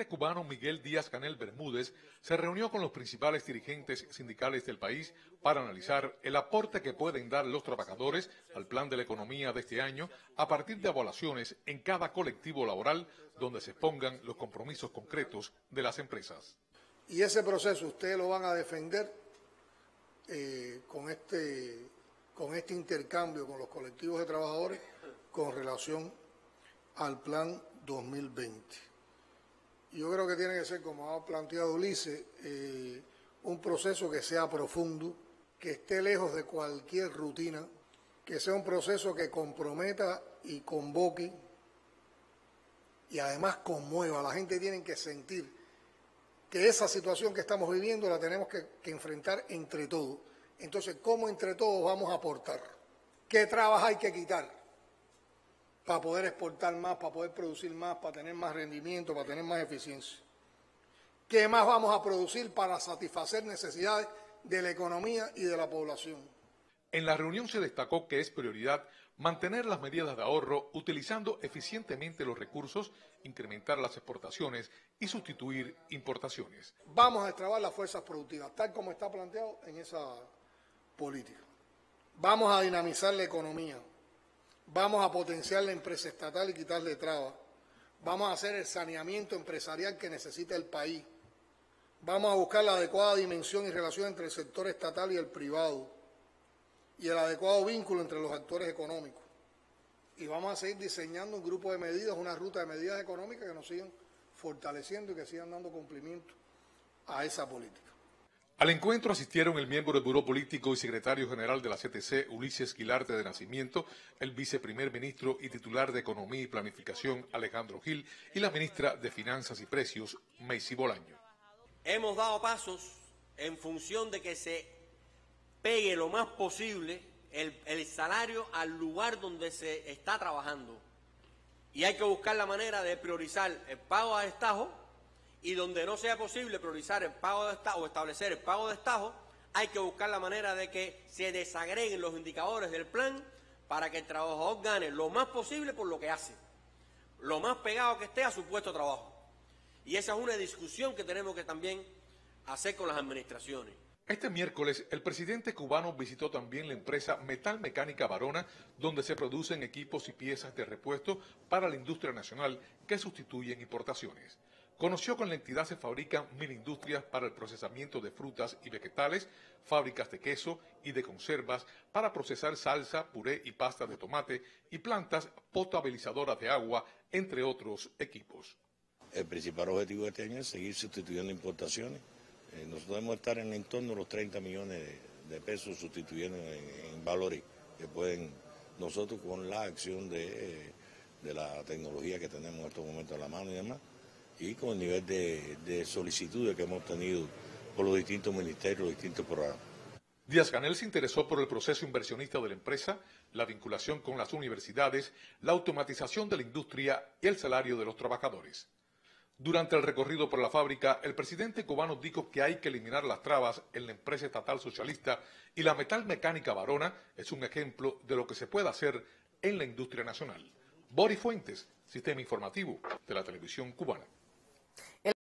presidente cubano Miguel Díaz Canel Bermúdez se reunió con los principales dirigentes sindicales del país para analizar el aporte que pueden dar los trabajadores al plan de la economía de este año a partir de evaluaciones en cada colectivo laboral donde se pongan los compromisos concretos de las empresas. Y ese proceso ustedes lo van a defender eh, con, este, con este intercambio con los colectivos de trabajadores con relación al plan 2020 yo creo que tiene que ser, como ha planteado Ulises, eh, un proceso que sea profundo, que esté lejos de cualquier rutina, que sea un proceso que comprometa y convoque y además conmueva. La gente tiene que sentir que esa situación que estamos viviendo la tenemos que, que enfrentar entre todos. Entonces, ¿cómo entre todos vamos a aportar? ¿Qué trabas hay que quitar? Para poder exportar más, para poder producir más, para tener más rendimiento, para tener más eficiencia. ¿Qué más vamos a producir para satisfacer necesidades de la economía y de la población? En la reunión se destacó que es prioridad mantener las medidas de ahorro utilizando eficientemente los recursos, incrementar las exportaciones y sustituir importaciones. Vamos a extrabar las fuerzas productivas, tal como está planteado en esa política. Vamos a dinamizar la economía, Vamos a potenciar la empresa estatal y quitarle trabas. Vamos a hacer el saneamiento empresarial que necesita el país. Vamos a buscar la adecuada dimensión y relación entre el sector estatal y el privado y el adecuado vínculo entre los actores económicos. Y vamos a seguir diseñando un grupo de medidas, una ruta de medidas económicas que nos sigan fortaleciendo y que sigan dando cumplimiento a esa política. Al encuentro asistieron el miembro del Buró Político y secretario general de la CTC, Ulises Quilarte de Nacimiento, el viceprimer ministro y titular de Economía y Planificación, Alejandro Gil, y la ministra de Finanzas y Precios, Macy Bolaño. Hemos dado pasos en función de que se pegue lo más posible el, el salario al lugar donde se está trabajando. Y hay que buscar la manera de priorizar el pago a destajo y donde no sea posible priorizar el pago de estajo o establecer el pago de estajo, hay que buscar la manera de que se desagreguen los indicadores del plan para que el trabajador gane lo más posible por lo que hace, lo más pegado que esté a su puesto de trabajo. Y esa es una discusión que tenemos que también hacer con las administraciones. Este miércoles, el presidente cubano visitó también la empresa Metal Mecánica Varona, donde se producen equipos y piezas de repuesto para la industria nacional que sustituyen importaciones. Conoció con la entidad se fabrican mil industrias para el procesamiento de frutas y vegetales, fábricas de queso y de conservas para procesar salsa, puré y pasta de tomate y plantas potabilizadoras de agua, entre otros equipos. El principal objetivo de este año es seguir sustituyendo importaciones. Eh, nosotros debemos estar en el entorno de los 30 millones de, pesos sustituyendo en, valores que pueden nosotros con la acción de, de la tecnología que tenemos en estos momentos a la mano y demás y con el nivel de, solicitudes que hemos tenido por los distintos ministerios, los distintos programas. Díaz Canel se interesó por el proceso inversionista de la empresa, la vinculación con las universidades, la automatización de la industria y el salario de los trabajadores. Durante el recorrido por la fábrica, el presidente cubano dijo que hay que eliminar las trabas en la empresa estatal socialista y la metal mecánica varona es un ejemplo de lo que se puede hacer en la industria nacional. Boris Fuentes, Sistema Informativo de la Televisión Cubana.